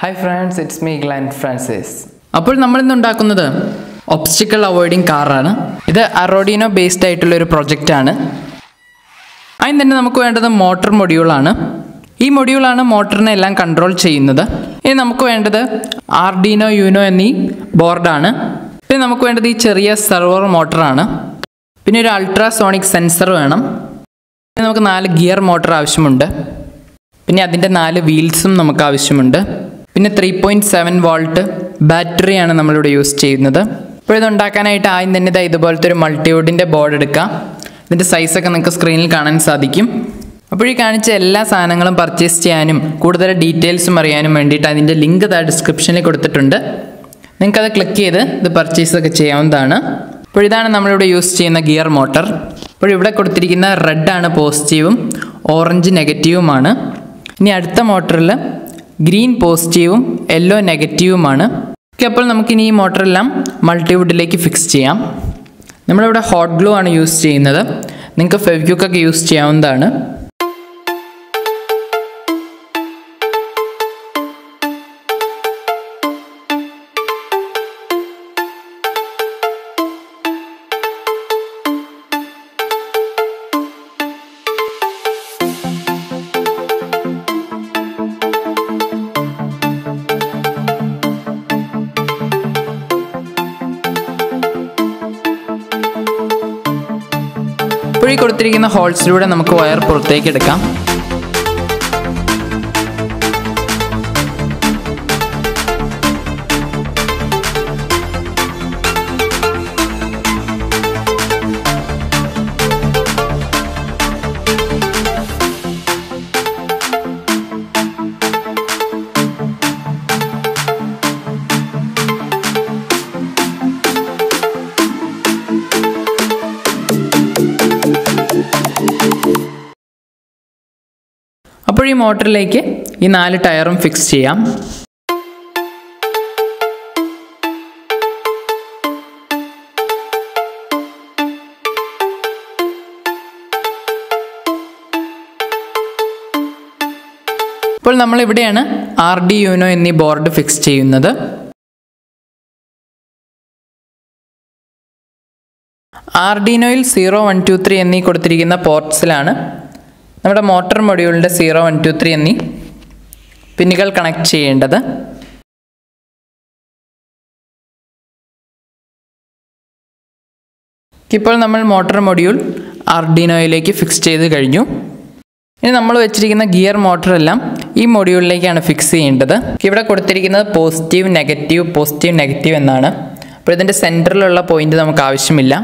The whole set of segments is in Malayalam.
Hi friends it's me Glan Francis അപ്പോൾ നമ്മൾ ഇന്ന് ഉണ്ടാക്കുന്നത് ഒബ്സ്റ്റിക്കൽ അവോയ്ഡിങ് കാറാണ് ഇത് അറോഡിനോ ബേസ്ഡ് ആയിട്ടുള്ള ഒരു പ്രൊജക്റ്റാണ് അതിന് തന്നെ നമുക്ക് വേണ്ടത് മോട്ടർ മൊഡ്യൂളാണ് ഈ മൊഡ്യൂളാണ് മോട്ടറിനെ എല്ലാം കൺട്രോൾ ചെയ്യുന്നത്. ഇനി നമുക്ക് വേണ്ടത് ആർഡിനോ യൂനോ എന്നീ ബോർഡാണ് പിന്നെ നമുക്ക് വേണ്ടത് ഈ ചെറിയ സെർവർ മോട്ടറാണ് പിന്നെ ഒരു അൾട്രാസോണിക് സെൻസർ വേണം. പിന്നെ നമുക്ക് നാല് ഗിയർ മോട്ടർ ആവശ്യമുണ്ട്. പിന്നെ അതിന്റെ നാല് വീൽസും നമുക്ക് ആവശ്യമുണ്ട്. പിന്നെ ത്രീ പോയിന്റ് സെവൻ വോൾട്ട് ബാറ്ററിയാണ് നമ്മളിവിടെ യൂസ് ചെയ്യുന്നത്. ഇപ്പോൾ ഇതുണ്ടാക്കാനായിട്ട് ആദ്യം തന്നെ ഇതാ ഇതുപോലത്തെ ഒരു മൾട്ടിവുഡിന്റെ ബോർഡ് എടുക്കാം. ഇതിന്റെ സൈസൊക്കെ നിങ്ങൾക്ക് സ്ക്രീനിൽ കാണാൻ സാധിക്കും. അപ്പോൾ ഈ കാണിച്ച എല്ലാ സാധനങ്ങളും പർച്ചേസ് ചെയ്യാനും കൂടുതൽ ഡീറ്റെയിൽസും അറിയാനും വേണ്ടിയിട്ട് അതിന്റെ ലിങ്ക് ഇതാ ഡിസ്ക്രിപ്ഷനിൽ കൊടുത്തിട്ടുണ്ട്. നിങ്ങൾക്കത് ക്ലിക്ക് ചെയ്ത് ഇത് പർച്ചേസ് ഒക്കെ ചെയ്യാവുന്നതാണ്. അപ്പോൾ ഇതാണ് നമ്മളിവിടെ യൂസ് ചെയ്യുന്ന ഗിയർ മോട്ടർ അപ്പോൾ ഇവിടെ കൊടുത്തിരിക്കുന്ന റെഡ് ആണ് പോസിറ്റീവും ഓറഞ്ച് നെഗറ്റീവുമാണ് ഇനി അടുത്ത മോട്ടറിൽ ഗ്രീൻ പോസിറ്റീവും യെല്ലോ നെഗറ്റീവുമാണ്. ഓക്കെ അപ്പോൾ നമുക്കിനി ഈ മോട്ടറെല്ലാം മൾട്ടിവുഡിലേക്ക് ഫിക്സ് ചെയ്യാം. നമ്മളിവിടെ ഹോട്ട് ഗ്ലൂ ആണ് യൂസ് ചെയ്യുന്നത്. നിങ്ങൾക്ക് ഫെവിക്യൂക്കൊക്കെ യൂസ് ചെയ്യാവുന്നതാണ്. ഹോൾസിലൂടെ നമുക്ക് വയർ പുറത്തേക്ക് എടുക്കാം. ഈ മോട്ടറിലേക്ക് ഈ നാല് ടയറും ഫിക്സ് ചെയ്യാം. ഇപ്പോൾ നമ്മൾ ഇവിടെയാണ് ആർ ഡി യുനോ എന്നീ ബോർഡ് ഫിക്സ് ചെയ്യുന്നത്. ആർഡിനോയിൽ സീറോ വൺ ടു ത്രീ എന്നീ കൊടുത്തിരിക്കുന്ന പോർട്സിലാണ് നമ്മുടെ മോട്ടോർ മൊഡ്യൂളിന്റെ സീറോ വൺ ടു ത്രീ എന്നീ പിന്നുകൾ കണക്ട് ചെയ്യേണ്ടത്. ഇപ്പോൾ നമ്മൾ മോട്ടോർ മൊഡ്യൂൾ ആർഡിനോയിലേക്ക് ഫിക്സ് ചെയ്ത് കഴിഞ്ഞു. ഇനി നമ്മൾ വെച്ചിരിക്കുന്ന ഗിയർ മോട്ടർ എല്ലാം ഈ മൊഡ്യൂളിലേക്കാണ് ഫിക്സ് ചെയ്യേണ്ടത്. ഇവിടെ കൊടുത്തിരിക്കുന്നത് പോസിറ്റീവ് നെഗറ്റീവ് പോസിറ്റീവ് നെഗറ്റീവ് എന്നാണ്. അപ്പോൾ ഇതിന്റെ സെന്ററിലുള്ള പോയിന്റ് നമുക്ക് ആവശ്യമില്ല.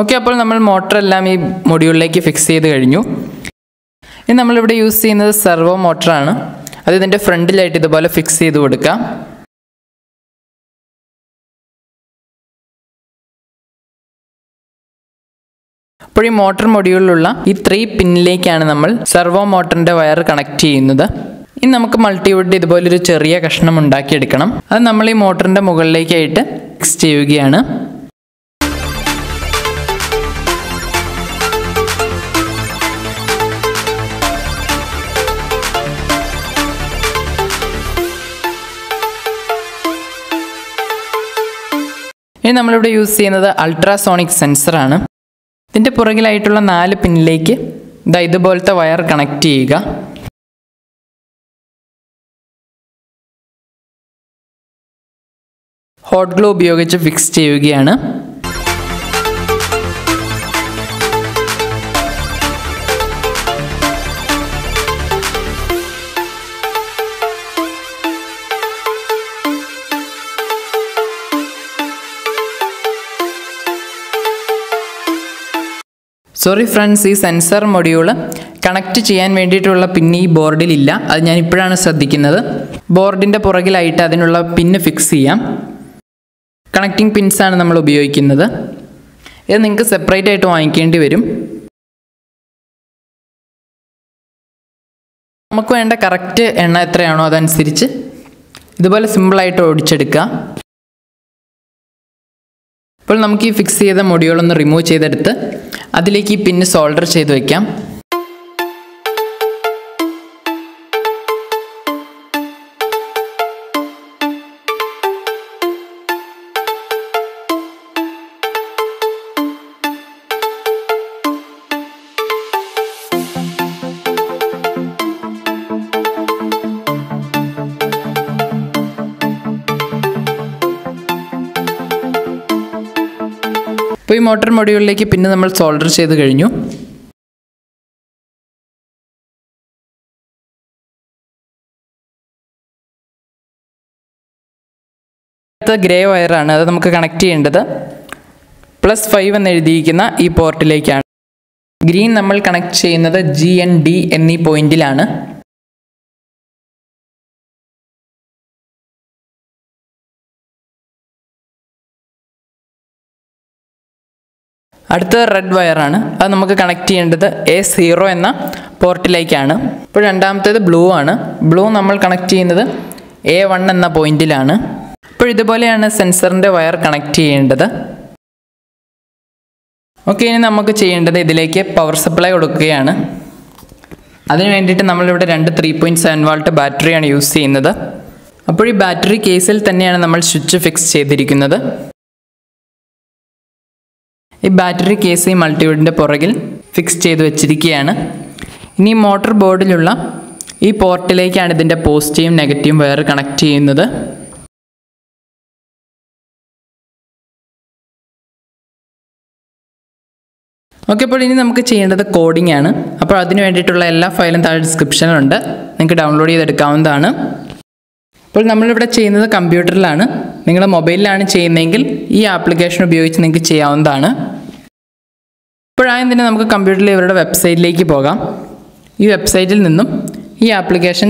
ഓക്കെ അപ്പോൾ നമ്മൾ മോട്ടർ എല്ലാം ഈ മൊഡ്യൂളിലേക്ക് ഫിക്സ് ചെയ്ത് കഴിഞ്ഞു. ഇനി നമ്മളിവിടെ യൂസ് ചെയ്യുന്നത് സെർവോ മോട്ടറാണ് അത് ഇതിന്റെ ഫ്രണ്ടിലായിട്ട് ഇതുപോലെ ഫിക്സ് ചെയ്ത് കൊടുക്കാം. അപ്പോൾ ഈ മോട്ടർ മൊഡ്യൂളിലുള്ള ഈ ത്രീ പിന്നിലേക്കാണ് നമ്മൾ സെർവോ മോട്ടറിന്റെ വയർ കണക്ട് ചെയ്യുന്നത്. ഇനി നമുക്ക് മൾട്ടിവുഡ് ഇതുപോലൊരു ചെറിയ കഷ്ണം ഉണ്ടാക്കിയെടുക്കണം. അത് നമ്മൾ ഈ മോട്ടറിന്റെ മുകളിലേക്കായിട്ട് ഫിക്സ് ചെയ്യുകയാണ്. ഇനി നമ്മളിവിടെ യൂസ് ചെയ്യുന്നത് അൾട്രാസോണിക് സെൻസറാണ് ഇതിന്റെ പുറകിലായിട്ടുള്ള നാല് പിന്നിലേക്ക് ഇതാ ഇതുപോലത്തെ വയർ കണക്ട് ചെയ്യുക. ഹോട്ട് ഗ്ലോ ഉപയോഗിച്ച് ഫിക്സ് ചെയ്യുകയാണ്. സോറി ഫ്രണ്ട്സ് ഈ സെൻസർ മൊഡ്യൂൾ കണക്ട് ചെയ്യാൻ വേണ്ടിയിട്ടുള്ള പിൻ ഈ ബോർഡിലില്ല അത് ഞാൻ ഇപ്പോഴാണ് ശ്രദ്ധിക്കുന്നത്. ബോർഡിന്റെ പുറകിലായിട്ട് അതിനുള്ള പിന്ന് ഫിക്സ് ചെയ്യാം. കണക്റ്റിംഗ് പിൻസാണ് നമ്മൾ ഉപയോഗിക്കുന്നത്. ഇത് നിങ്ങൾക്ക് സെപ്പറേറ്റ് ആയിട്ട് വാങ്ങിക്കേണ്ടി വരും. നമുക്ക് വേണ്ട കറക്റ്റ് എണ്ണ എത്രയാണോ അതനുസരിച്ച് ഇതുപോലെ സിമ്പിളായിട്ട് ഓടിച്ചെടുക്കുക ഇപ്പോൾ നമുക്ക് ഈ ഫിക്സ് ചെയ്ത മൊഡ്യൂൾ ഒന്ന് റിമൂവ് ചെയ്തെടുത്ത് അതിലേക്ക് ഈ പിന്ന് സോൾഡർ ചെയ്ത് വെക്കാം. ഇപ്പോൾ ഈ മോട്ടോർ മൊഡ്യൂളിലേക്ക് പിന്നെ നമ്മൾ സോൾഡർ ചെയ്ത് കഴിഞ്ഞു. ഗ്രേ വയറാണ് അത് നമുക്ക് കണക്ട് ചെയ്യേണ്ടത്. പ്ലസ് ഫൈവ് എന്ന് എഴുതിയിരിക്കുന്ന ഈ പോർട്ടിലേക്കാണ്. ഗ്രീൻ നമ്മൾ കണക്ട് ചെയ്യുന്നത് ജി എൻ ഡി എന്നീ പോയിന്റിലാണ് അടുത്തത് റെഡ് വയറാണ് അത് നമുക്ക് കണക്ട് ചെയ്യേണ്ടത് എ സീറോ എന്ന പോർട്ടിലേക്കാണ്. ഇപ്പോൾ രണ്ടാമത്തേത് ബ്ലൂ ആണ്. ബ്ലൂ നമ്മൾ കണക്ട് ചെയ്യുന്നത് എ വൺ എന്ന പോയിന്റിലാണ്. ഇപ്പോൾ ഇതുപോലെയാണ് സെൻസറിന്റെ വയർ കണക്ട് ചെയ്യേണ്ടത്. ഓക്കെ ഇനി നമുക്ക് ചെയ്യേണ്ടത് ഇതിലേക്ക് പവർ സപ്ലൈ കൊടുക്കുകയാണ്. അതിന് വേണ്ടിയിട്ട് നമ്മളിവിടെ രണ്ട് ത്രീ പോയിന്റ് സെവൻ വാൾട്ട് ബാറ്ററിയാണ് യൂസ് ചെയ്യുന്നത്. അപ്പോൾ ഈ ബാറ്ററി കേസിൽ തന്നെയാണ് നമ്മൾ സ്വിച്ച് ഫിക്സ് ചെയ്തിരിക്കുന്നത്. ഈ ബാറ്ററി കേസ് ഈ മൾട്ടിവുഡിന്റെ പുറകിൽ ഫിക്സ് ചെയ്ത് വെച്ചിരിക്കുകയാണ്. ഇനി മോട്ടോർ ബോർഡിലുള്ള ഈ പോർട്ടിലേക്കാണ് ഇതിന്റെ പോസിറ്റീവും നെഗറ്റീവും വയർ കണക്ട് ചെയ്യുന്നത്. ഓക്കെ അപ്പോൾ ഇനി നമുക്ക് ചെയ്യേണ്ടത് കോഡിംഗ് ആണ്. അപ്പോൾ അതിന് വേണ്ടിയിട്ടുള്ള എല്ലാ ഫയലും താഴെ ഡിസ്ക്രിപ്ഷനിലുണ്ട് നിങ്ങൾക്ക് ഡൗൺലോഡ് ചെയ്തെടുക്കാവുന്നതാണ്. അപ്പോൾ നമ്മളിവിടെ ചെയ്യുന്നത് കമ്പ്യൂട്ടറിലാണ് നിങ്ങൾ മൊബൈലിലാണ് ചെയ്യുന്നതെങ്കിൽ ഈ ആപ്ലിക്കേഷൻ ഉപയോഗിച്ച് നിങ്ങൾക്ക് ചെയ്യാവുന്നതാണ്. ഇപ്പോഴായും തന്നെ നമുക്ക് കമ്പ്യൂട്ടറിൽ ഇവരുടെ വെബ്സൈറ്റിലേക്ക് പോകാം. ഈ വെബ്സൈറ്റിൽ നിന്നും ഈ ആപ്ലിക്കേഷൻ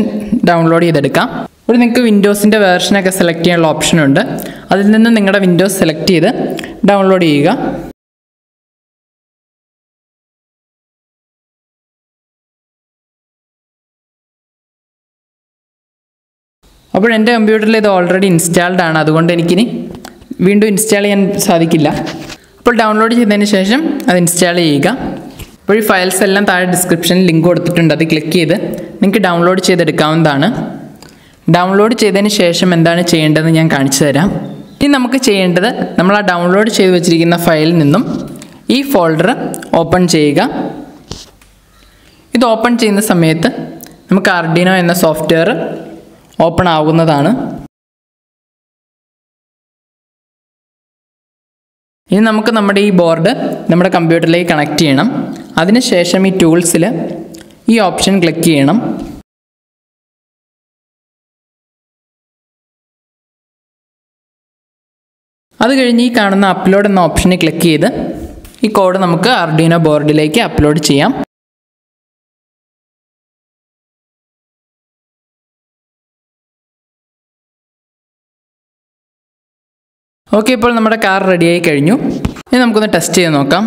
ഡൗൺലോഡ് ചെയ്തെടുക്കാം. ഇവിടെ നിങ്ങൾക്ക് വിൻഡോസിന്റെ വേർഷനൊക്കെ സെലക്ട് ചെയ്യാനുള്ള ഓപ്ഷനുണ്ട് അതിൽ നിന്ന് നിങ്ങളുടെ വിൻഡോസ് സെലക്ട് ചെയ്ത് ഡൗൺലോഡ് ചെയ്യുക. അപ്പോൾ എന്റെ കമ്പ്യൂട്ടറിൽ ഇത് ഓൾറെഡി ഇൻസ്റ്റാൾഡ് ആണ്. അതുകൊണ്ട് എനിക്കിനി വീണ്ടും ഇൻസ്റ്റാൾ ചെയ്യാൻ സാധിക്കില്ല. അപ്പോൾ ഡൗൺലോഡ് ചെയ്തതിന് ശേഷം അത് ഇൻസ്റ്റാൾ ചെയ്യുക. അപ്പോൾ ഈ ഫയൽസ് എല്ലാം താഴെ ഡിസ്ക്രിപ്ഷനിൽ ലിങ്ക് കൊടുത്തിട്ടുണ്ട്. അത് ക്ലിക്ക് ചെയ്ത് നിങ്ങൾക്ക് ഡൗൺലോഡ് ചെയ്തെടുക്കാവുന്നതാണ്. ഡൗൺലോഡ് ചെയ്തതിന് ശേഷം എന്താണ് ചെയ്യേണ്ടതെന്ന് ഞാൻ കാണിച്ചു തരാം. ഇനി നമുക്ക് ചെയ്യേണ്ടത് നമ്മൾ ആ ഡൗൺലോഡ് ചെയ്ത് വെച്ചിരിക്കുന്ന ഫയലിൽ നിന്നും ഈ ഫോൾഡർ ഓപ്പൺ ചെയ്യുക. ഇത് ഓപ്പൺ ചെയ്യുന്ന സമയത്ത് നമുക്ക് ആർഡിനോ എന്ന സോഫ്റ്റ്വെയർ ഓപ്പൺ ആവുന്നതാണ്. ഇനി നമുക്ക് നമ്മുടെ ഈ ബോർഡ് നമ്മുടെ കമ്പ്യൂട്ടറിലേക്ക് കണക്ട് ചെയ്യണം. അതിനുശേഷം ഈ ടൂൾസിൽ ഈ ഓപ്ഷൻ ക്ലിക്ക് ചെയ്യണം. അത് കഴിഞ്ഞ് ഈ കാണുന്ന അപ്ലോഡ് എന്ന ഓപ്ഷനിൽ ക്ലിക്ക് ചെയ്ത് ഈ കോഡ് നമുക്ക് അർഡീനോ ബോർഡിലേക്ക് അപ്ലോഡ് ചെയ്യാം. ഓക്കെ ഇപ്പോൾ നമ്മുടെ കാർ റെഡിയായി കഴിഞ്ഞു. ഇനി നമുക്കൊന്ന് ടെസ്റ്റ് ചെയ്ത് നോക്കാം.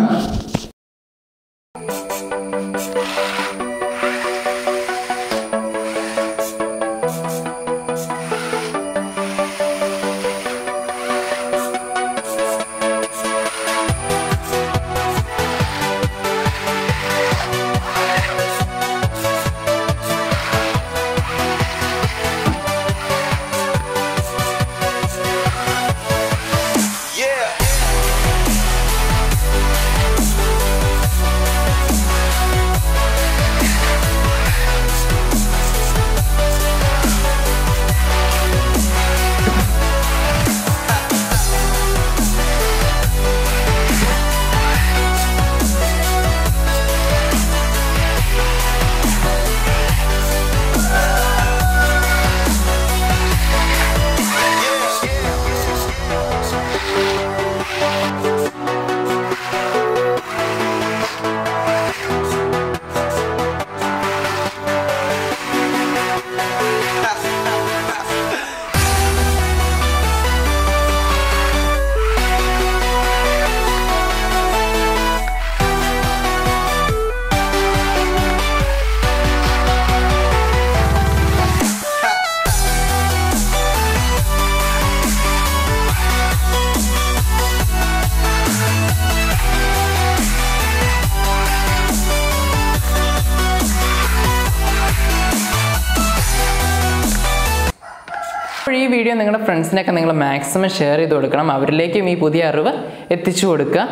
വീഡിയോ നിങ്ങളുടെ ഫ്രണ്ട്സിനൊക്കെ നിങ്ങൾ മാക്സിമം ഷെയർ ചെയ്ത് കൊടുക്കണം. അവരിലേക്കും ഈ പുതിയ അറിവ് എത്തിച്ചു കൊടുക്കുക.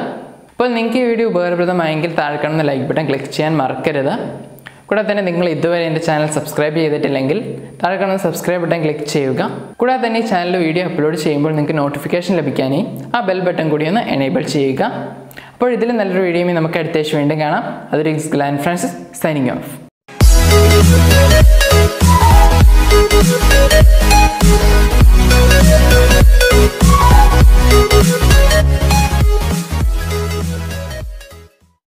അപ്പോൾ നിങ്ങൾക്ക് ഈ വീഡിയോ ഉപകാരപ്രദമായെങ്കിൽ താഴെ കാണുന്ന ലൈക്ക് ബട്ടൺ ക്ലിക്ക് ചെയ്യാൻ മറക്കരുത്. കൂടാതെ തന്നെ നിങ്ങൾ ഇതുവരെ എന്റെ ചാനൽ സബ്സ്ക്രൈബ് ചെയ്തിട്ടില്ലെങ്കിൽ താഴെ കാണുന്ന സബ്സ്ക്രൈബ് ബട്ടൺ ക്ലിക്ക് ചെയ്യുക. കൂടാതെ തന്നെ ഈ ചാനൽ വീഡിയോ അപ്ലോഡ് ചെയ്യുമ്പോൾ നിങ്ങൾക്ക് നോട്ടിഫിക്കേഷൻ ലഭിക്കാനേ ആ ബെൽ ബട്ടൺ കൂടി ഒന്ന് എനേബിൾ ചെയ്യുക. അപ്പോൾ ഇതിൽ നല്ലൊരു വീഡിയോയുമായി നമുക്ക് അടുത്ത ആഴ്ച വീണ്ടും കാണാം. അതൊരു Glan Francis signing off We'll oh, oh, oh